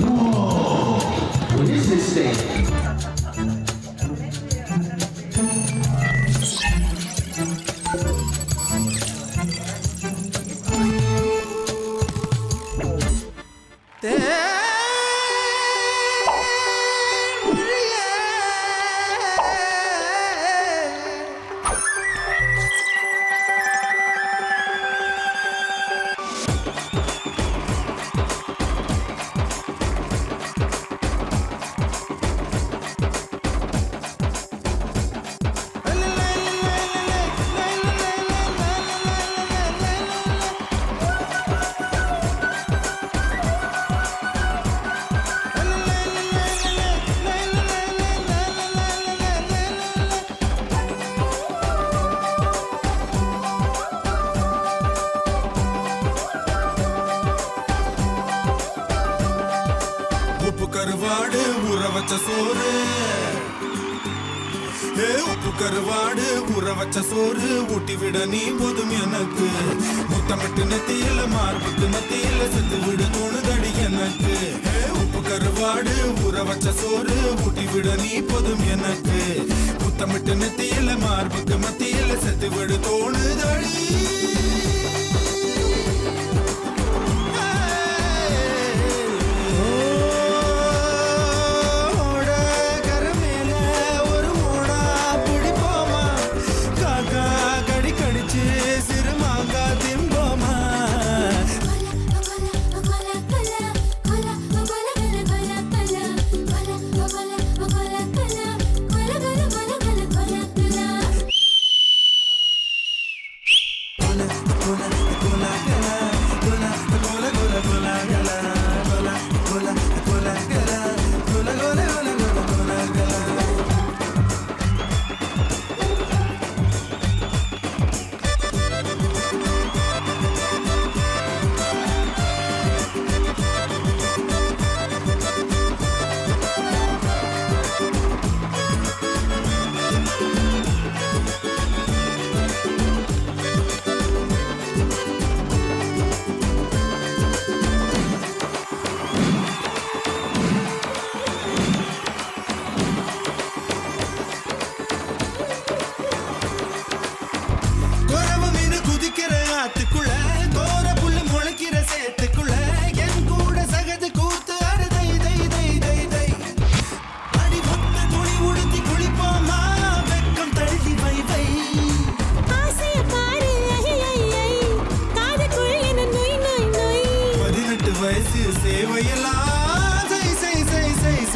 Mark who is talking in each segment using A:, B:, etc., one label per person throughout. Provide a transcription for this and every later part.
A: Whoa! What is this thing?
B: There கருவாடு ஊற வச்ச சோறு. ஏ உப்பு கருவாடு ஊற வச்ச சோறு. ஊட்டி விட நீ போதும் எனக்கு. முத்தமிட்டு நெத்தியில மார்பிட்டு மத்தியில செத்து விட தோணுதடி எனக்கு. ஏ உப்பு கருவாடு ஊற வச்ச சோறு. ஊட்டி விட நீ போதும் எனக்கு. முத்தமிட்டு நெத்தியில மார்புக்கு மத்தியில செத்து விட தோணு.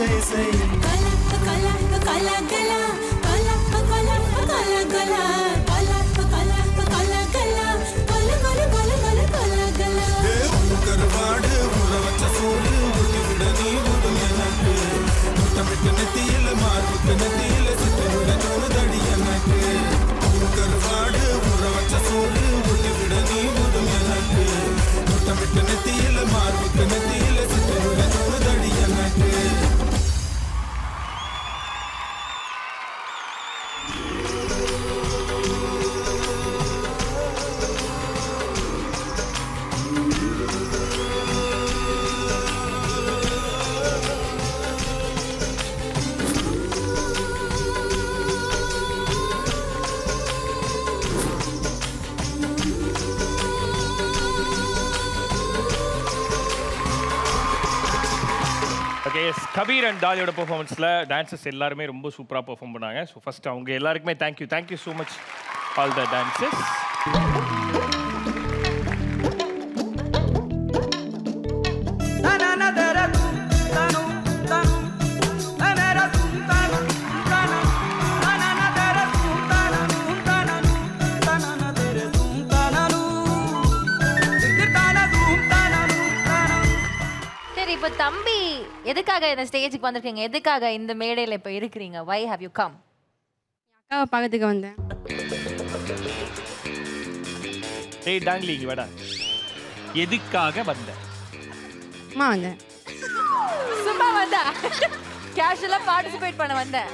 B: say say. Kala kala kala kala.
C: Okay yes Kabir and தாலியோட பெர்ஃபார்மன்ஸில் டான்சஸ் எல்லாருமே ரொம்ப சூப்பராக பெர்ஃபார்ம் பண்ணாங்க. ஸோ ஃபஸ்ட் அவங்க எல்லாருக்குமே thank you thank you so much all
D: the dances இப்போ தம்பி எதுக்காக இந்த ஸ்டேஜுக்கு வந்திருக்கீங்க? எதுக்காக இந்த மேடையில இப்போ இருக்கிறீங்க? வை ஹேவ் யூ கம்
E: அக்காவை பார்க்கறதுக்கு வந்தேன்.
C: டேய் டாங்லி இங்க வாடா. எதுக்காக வந்த?
E: அம்மா வந்தேன்.
D: சும்மா வந்தா. கேஷுவலா பார்ட்டிசிபேட் பண்ண வந்தேன்.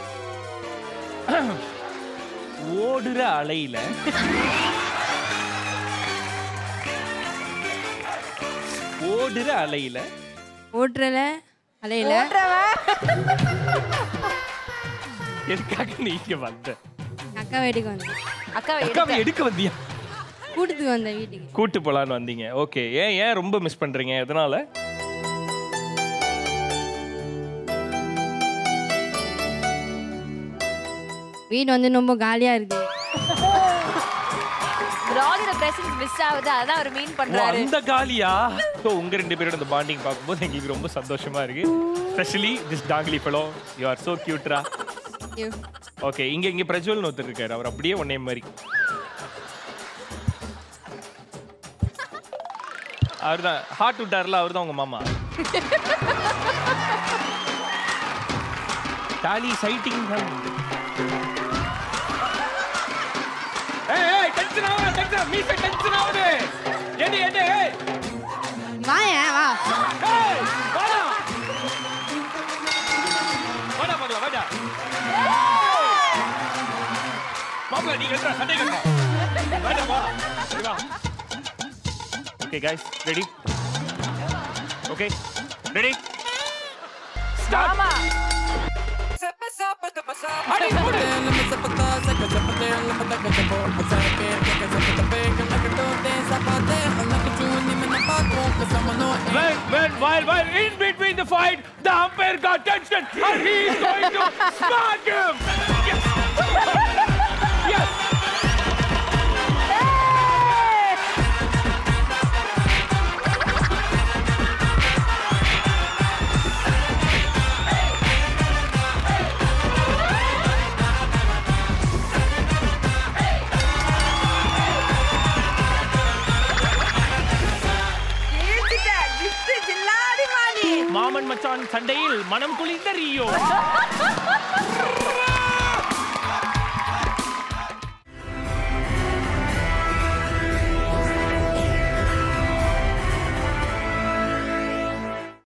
C: ஓடுற அலையில ஓடுற அலையில
E: ஓட்டுறல? அலையில?
C: எதுக்காக நீங்க வந்த?
E: அக்கா வீட்டுக்கு வந்தேன்.
D: அக்காவை
C: அக்காவை
D: எடுக்க
C: எடுக்க வந்தியா?
E: கூட்டத்துக்கு வந்தேன் வீட்டுக்கு.
C: கூட்டு போலான்னு வந்தீங்க. ஓகே. ஏன் ஏன் ரொம்ப மிஸ் பண்றீங்க? எதனால?
E: வீடு வந்து ரொம்ப காலியா இருக்கு.
D: ராஜோட பிரசன்ஸ் மிஸ் ஆகுது. அதான் அவர் மீன் பண்றாரு.
C: அந்த காலியா? ஸோ உங்க ரெண்டு பேரோட இந்த பாண்டிங் பார்க்கும்போது எங்களுக்கு ரொம்ப சந்தோஷமா இருக்கு. ஸ்பெஷலி திஸ் டாங்லி ஃபெலோ யூ ஆர் சோ கியூட்ரா. ஓகே இங்க இங்க பிரஜ்வல் ஒருத்தர் இருக்காரு. அவர் அப்படியே ஒன்னே மாதிரி. அவர்தான் ஹார்ட் விட்டார்ல அவர்தான் உங்க மாமா. டாலி சைட்டிங் தான் டென்ஷன் ஆவா டென்ஷன் மீச டென்ஷன் ஆவுது எடி எடி ஏய்
E: வாயேன் வா
C: ஏய் வாடா வாடா பாக்கல வாடா மாப்பிள நீங்க என்ற சண்டை கட்டா வாடா வா சரி வா okay guys ready okay ready start
D: ஆமா
C: அடி போடு When, when, while, while in between the fight, the umpire got tension and he's going to smack him. சண்டையில் மனம் குளிர்ந்த ரியோ